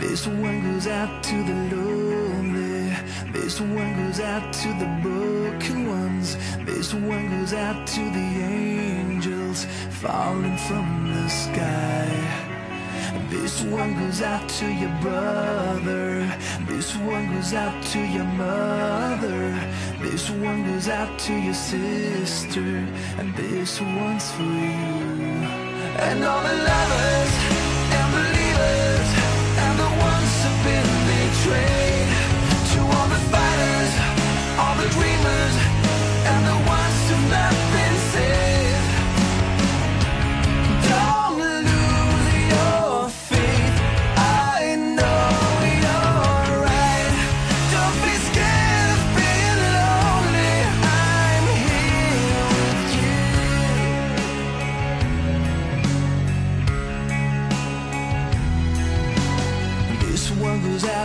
This one goes out to the lonely. This one goes out to the broken ones. This one goes out to the angels falling from the sky. This one goes out to your brother. This one goes out to your mother. This one goes out to your sister. And this one's for you. And all the lovers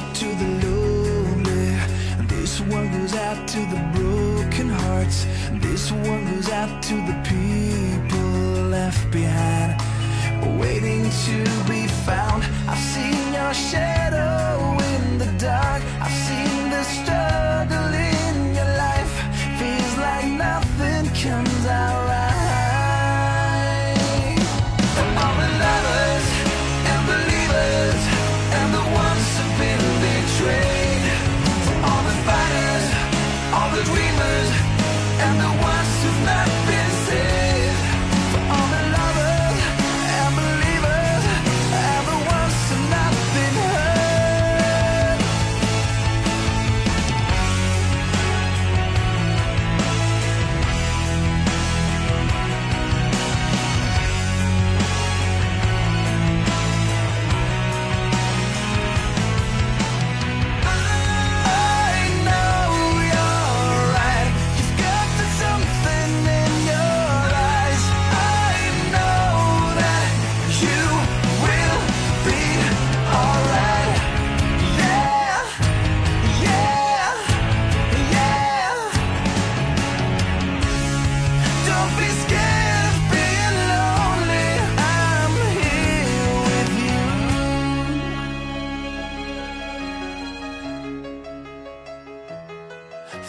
out to the lonely. This one goes out to the broken hearts. This one goes out to the people left behind, waiting to be found. I've seen your shadow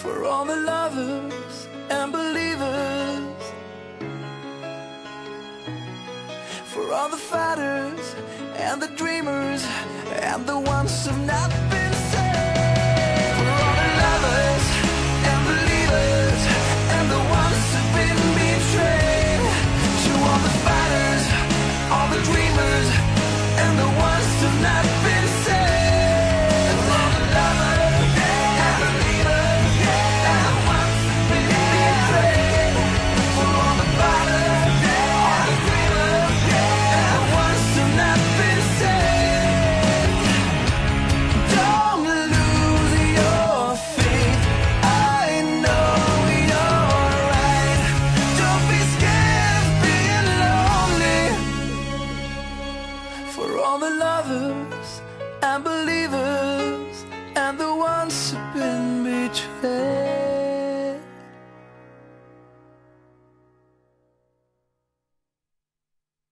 For all the lovers and believers, for all the fighters and the dreamers, and the ones who've not been For all the lovers and believers and the ones who've been betrayed.